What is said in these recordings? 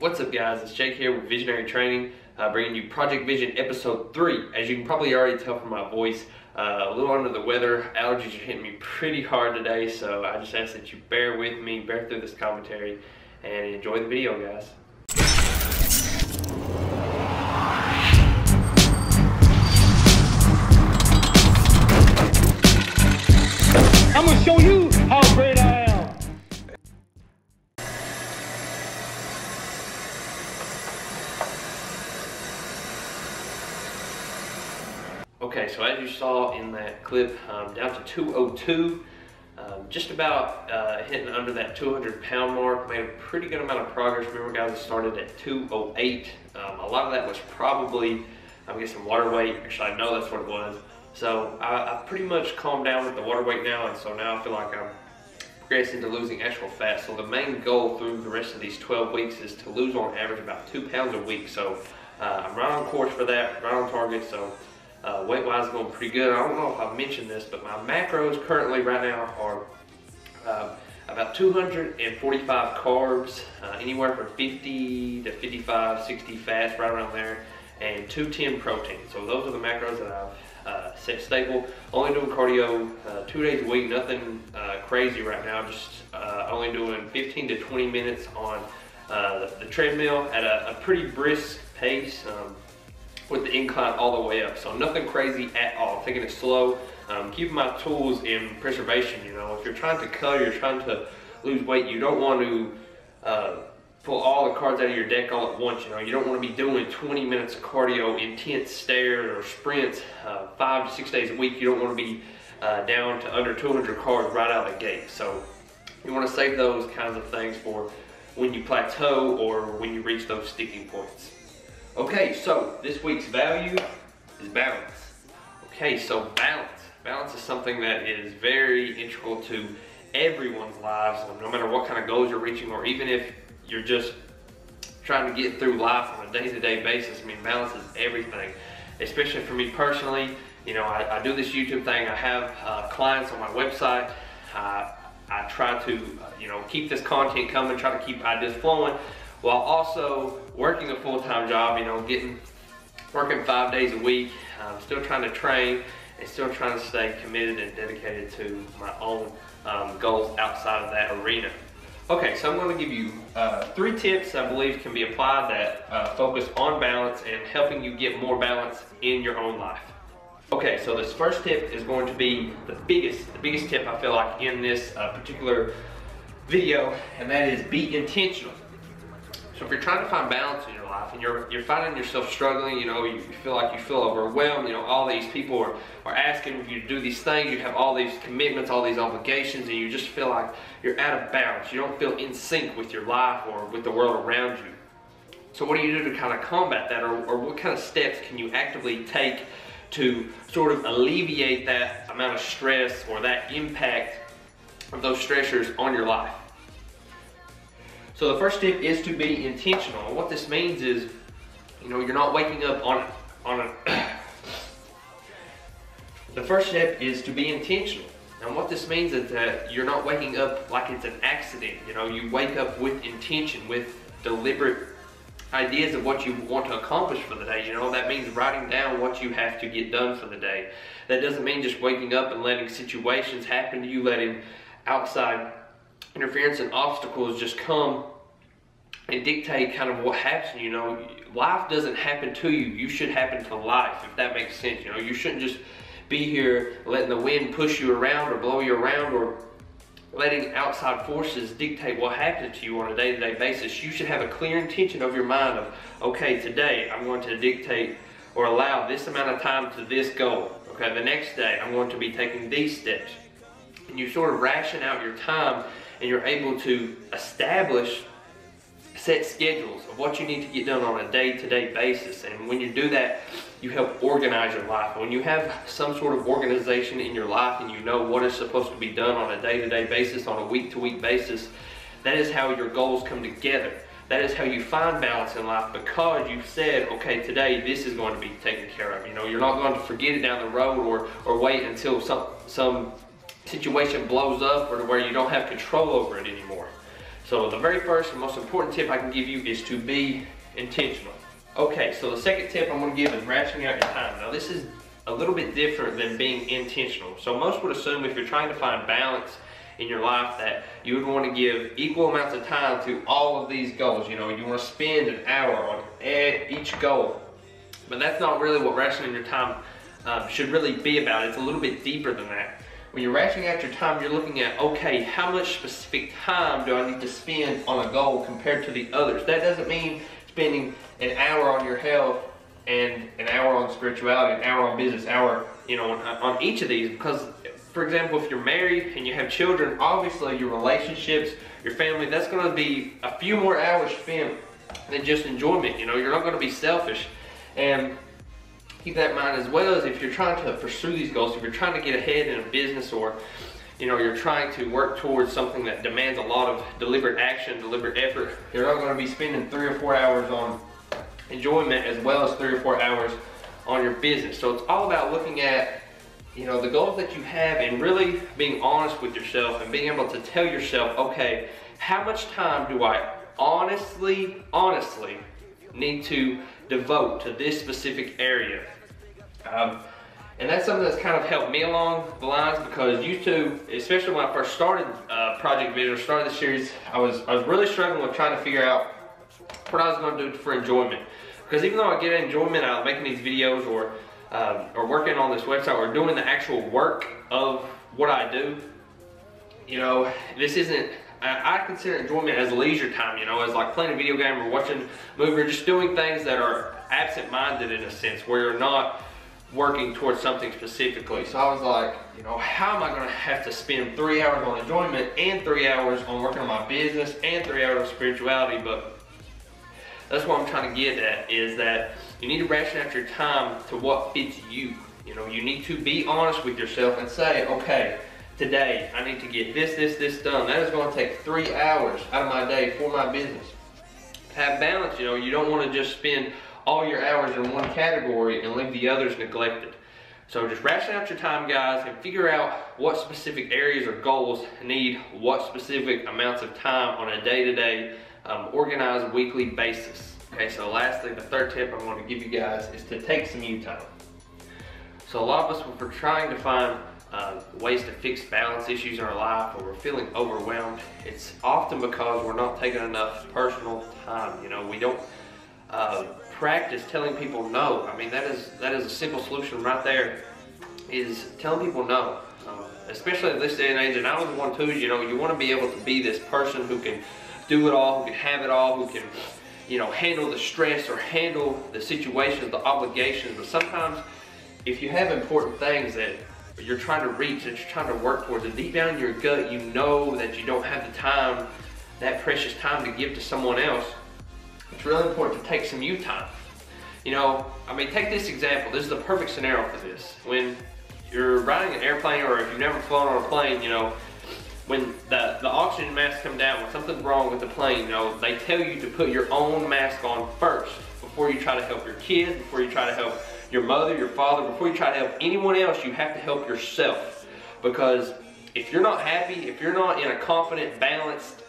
What's up guys, it's Jake here with Visionary Training, uh, bringing you Project Vision Episode 3. As you can probably already tell from my voice, uh, a little under the weather, allergies are hitting me pretty hard today, so I just ask that you bear with me, bear through this commentary, and enjoy the video guys. I'm gonna show you Okay, so as you saw in that clip, um, down to 202, um, just about uh, hitting under that 200 pound mark, made a pretty good amount of progress. Remember guys, I started at 208. Um, a lot of that was probably, I'm guessing water weight, actually I know that's what it was. So I, I pretty much calmed down with the water weight now, and so now I feel like I'm progressing to losing actual fat. So the main goal through the rest of these 12 weeks is to lose on average about two pounds a week. So uh, I'm right on course for that, right on target. So uh, weight wise going pretty good. I don't know if I've mentioned this, but my macros currently right now are uh, about 245 carbs, uh, anywhere from 50 to 55, 60 fats, right around there, and 210 protein. So those are the macros that I've uh, set stable. Only doing cardio uh, two days a week, nothing uh, crazy right now. Just only doing 15 to 20 minutes on the, the treadmill at a, a pretty brisk pace. Um, with the incline all the way up. So nothing crazy at all. Taking it slow, um, keeping my tools in preservation. You know, if you're trying to cut, you're trying to lose weight, you don't want to uh, pull all the cards out of your deck all at once. You know, you don't want to be doing 20 minutes of cardio, intense stairs or sprints, uh, five to six days a week. You don't want to be uh, down to under 200 carbs right out of the gate. So you want to save those kinds of things for when you plateau or when you reach those sticking points. Okay, so this week's value is balance. Okay, so balance. Balance is something that is very integral to everyone's lives, no matter what kind of goals you're reaching, or even if you're just trying to get through life on a day-to-day basis. I mean, balance is everything, especially for me personally. You know, I, I do this YouTube thing. I have uh, clients on my website. Uh, I try to, you know, keep this content coming, try to keep ideas flowing, while also working a full-time job. You know, getting working five days a week. Still trying to train and still trying to stay committed and dedicated to my own um, goals outside of that arena. Okay, so I'm going to give you uh, three tips I believe can be applied that uh, focus on balance and helping you get more balance in your own life. Okay, so this first tip is going to be the biggest, the biggest tip I feel like in this uh, particular video, and that is be intentional. So if you're trying to find balance in your life and you're you're finding yourself struggling, you know, you feel like you feel overwhelmed, you know, all these people are, are asking you to do these things, you have all these commitments, all these obligations, and you just feel like you're out of balance. You don't feel in sync with your life or with the world around you. So what do you do to kind of combat that or, or what kind of steps can you actively take to sort of alleviate that amount of stress or that impact of those stressors on your life? So the first tip is to be intentional. What this means is, you know, you're not waking up on on a. the first step is to be intentional. And what this means is that you're not waking up like it's an accident. You know, you wake up with intention, with deliberate ideas of what you want to accomplish for the day. You know, that means writing down what you have to get done for the day. That doesn't mean just waking up and letting situations happen to you, letting outside interference and obstacles just come and dictate kind of what happens. You know, life doesn't happen to you. You should happen to life, if that makes sense. You know, you shouldn't just be here letting the wind push you around or blow you around or letting outside forces dictate what happens to you on a day-to-day basis. You should have a clear intention of your mind of, okay, today I'm going to dictate or allow this amount of time to this goal. Okay, the next day I'm going to be taking these steps. And you sort of ration out your time and you're able to establish set schedules of what you need to get done on a day-to-day basis. And when you do that, you help organize your life. When you have some sort of organization in your life and you know what is supposed to be done on a day-to-day basis, on a week-to-week basis, that is how your goals come together. That is how you find balance in life because you've said, okay, today this is going to be taken care of. You know, you're not going to forget it down the road or, or wait until some, some situation blows up or to where you don't have control over it anymore. So the very first and most important tip I can give you is to be intentional. Okay, so the second tip I'm gonna give is rationing out your time. Now this is a little bit different than being intentional. So most would assume if you're trying to find balance in your life that you would want to give equal amounts of time to all of these goals. You know, you want to spend an hour on each goal. But that's not really what rationing your time um, should really be about. It's a little bit deeper than that. When you're rationing out your time, you're looking at, okay, how much specific time do I need to spend on a goal compared to the others? That doesn't mean spending an hour on your health and an hour on spirituality, an hour on business, hour, you know, on, on each of these because for example, if you're married and you have children, obviously your relationships, your family, that's going to be a few more hours spent than just enjoyment. You know, you're not going to be selfish. And keep that in mind as well as if you're trying to pursue these goals, if you're trying to get ahead in a business or you know, you're trying to work towards something that demands a lot of deliberate action, deliberate effort, you're not going to be spending three or four hours on enjoyment as well as three or four hours on your business. So it's all about looking at you know, the goals that you have and really being honest with yourself and being able to tell yourself, okay, how much time do I honestly, honestly need to devote to this specific area? Um, and that's something that's kind of helped me along the lines because YouTube, especially when I first started uh, Project Vision, started the series, I was, I was really struggling with trying to figure out what I was going to do for enjoyment. Because even though I get enjoyment out of making these videos or um, or working on this website or doing the actual work of what I do, you know, this isn't, I, I consider enjoyment as leisure time, you know, as like playing a video game or watching a movie or just doing things that are absent-minded in a sense, where you're not working towards something specifically. So I was like, you know, how am I gonna have to spend three hours on enjoyment and three hours on working on my business and three hours on spirituality, but that's what I'm trying to get at is that you need to ration out your time to what fits you. You know, you need to be honest with yourself and say, okay, today I need to get this, this, this done. That is going to take three hours out of my day for my business. Have balance, you know, you don't want to just spend all your hours in one category and leave the others neglected. So just ration out your time, guys, and figure out what specific areas or goals need what specific amounts of time on a day-to-day -day um, organized weekly basis. Okay, so lastly, the third tip I'm to give you guys is to take some you time. So a lot of us, when we're trying to find uh, ways to fix balance issues in our life or we're feeling overwhelmed, it's often because we're not taking enough personal time. You know, we don't uh, practice telling people no. I mean, that is that is a simple solution right there. Is telling people no, uh, especially in this day and age. And I was one too. You know, you want to be able to be this person who can do it all, who can have it all, who can, you know, handle the stress or handle the situations, the obligations. But sometimes if you have important things that you're trying to reach, that you're trying to work towards, and deep down in your gut, you know that you don't have the time, that precious time to give to someone else, it's really important to take some you time. You know, I mean, take this example. This is the perfect scenario for this. When you're riding an airplane or if you've never flown on a plane, you know, when the, the oxygen mask come down, when something's wrong with the plane, you know, they tell you to put your own mask on first before you try to help your kids, before you try to help your mother, your father, before you try to help anyone else, you have to help yourself. Because if you're not happy, if you're not in a confident, balanced,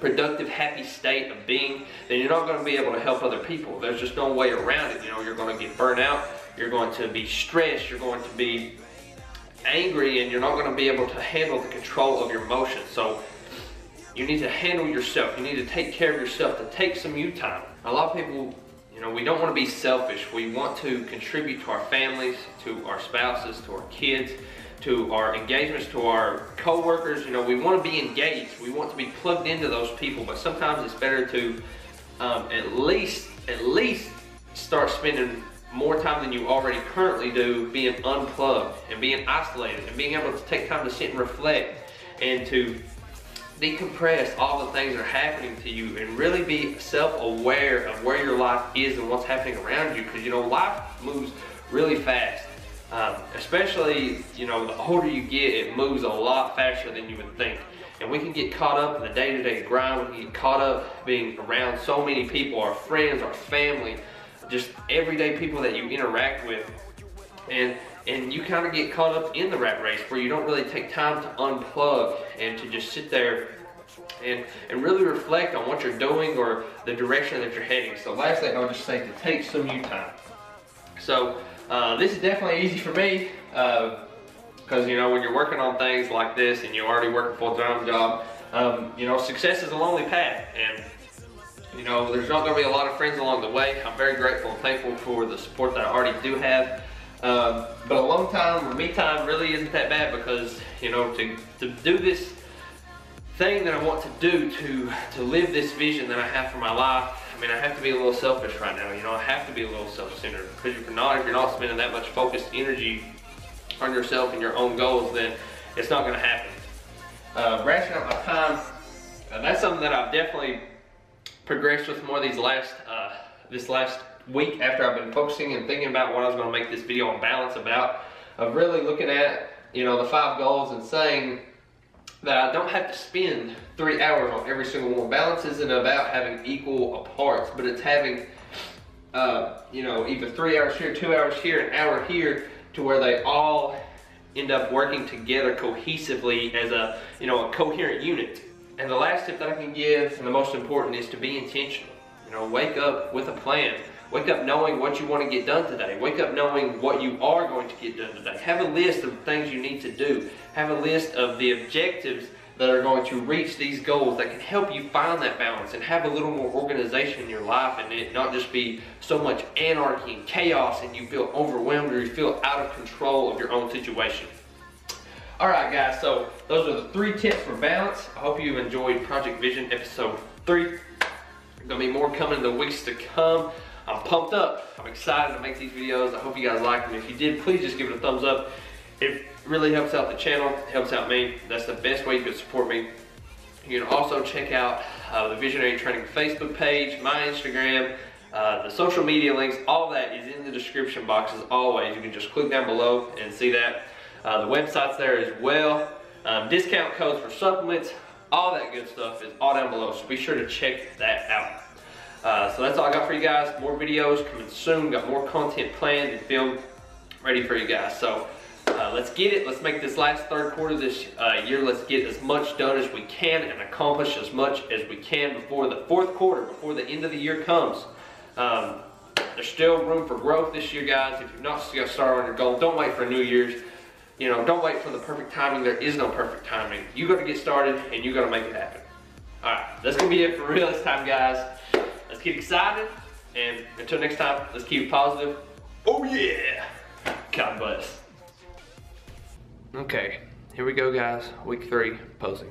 productive, happy state of being, then you're not going to be able to help other people. There's just no way around it. You know, you're going to get burnt out, you're going to be stressed, you're going to be angry and you're not going to be able to handle the control of your emotions. So you need to handle yourself. You need to take care of yourself, to take some you time. A lot of people, you know, we don't want to be selfish. We want to contribute to our families, to our spouses, to our kids, to our engagements, to our co-workers. You know, we want to be engaged. We want to be plugged into those people, but sometimes it's better to um, at least, at least start spending more time than you already currently do being unplugged and being isolated and being able to take time to sit and reflect and to decompress all the things that are happening to you and really be self-aware of where your life is and what's happening around you because you know life moves really fast. Um, especially you know the older you get it moves a lot faster than you would think. And we can get caught up in the day-to-day -day grind. We can get caught up being around so many people our friends our family just everyday people that you interact with. And and you kind of get caught up in the rat race where you don't really take time to unplug and to just sit there and, and really reflect on what you're doing or the direction that you're heading. So lastly, I would just say to take some you time. So uh, this is definitely easy for me because uh, you know when you're working on things like this and you're already working full-time job, um, you know success is a lonely path and you know there's not going to be a lot of friends along the way. I'm very grateful and thankful for the support that I already do have. Um, but a long time or me time really isn't that bad because you know to, to do this thing that I want to do to to live this vision that I have for my life I mean, I have to be a little selfish right now. You know, I have to be a little self-centered because if you're not, if you're not spending that much focused energy on yourself and your own goals, then it's not going to happen. Uh, rationing out my time, uh, that's something that I've definitely progressed with more these last, uh, this last week after I've been focusing and thinking about what I was going to make this video on balance about, of really looking at, you know, the five goals and saying, that I don't have to spend three hours on every single one. Balance isn't about having equal parts, but it's having, uh, you know, either three hours here, two hours here, an hour here, to where they all end up working together cohesively as a, you know, a coherent unit. And the last tip that I can give, and the most important, is to be intentional. You know, wake up with a plan. Wake up knowing what you want to get done today. Wake up knowing what you are going to get done today. Have a list of things you need to do. Have a list of the objectives that are going to reach these goals that can help you find that balance and have a little more organization in your life and it not just be so much anarchy and chaos and you feel overwhelmed or you feel out of control of your own situation. All right, guys, so those are the three tips for balance. I hope you enjoyed Project Vision episode three. There's gonna be more coming in the weeks to come. I'm pumped up. I'm excited to make these videos. I hope you guys like them. If you did, please just give it a thumbs up. It really helps out the channel, helps out me. That's the best way you can support me. You can also check out uh, the Visionary Training Facebook page, my Instagram, uh, the social media links, all that is in the description box as always. You can just click down below and see that. Uh, the website's there as well. Um, discount codes for supplements, all that good stuff is all down below. So be sure to check that out. Uh, so that's all I got for you guys. More videos coming soon. Got more content planned and filmed ready for you guys. So uh, let's get it. Let's make this last third quarter this uh, year. Let's get as much done as we can and accomplish as much as we can before the fourth quarter, before the end of the year comes. Um, there's still room for growth this year, guys. If you've not got started on your goal, don't wait for New Year's. You know, don't wait for the perfect timing. There is no perfect timing. You got to get started and you got to make it happen. All right, that's gonna be it for real this time, guys. Get excited, and until next time, let's keep positive. Oh yeah! God bless. Okay, here we go guys, week three, posing.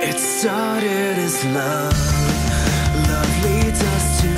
It started as love, love leads us to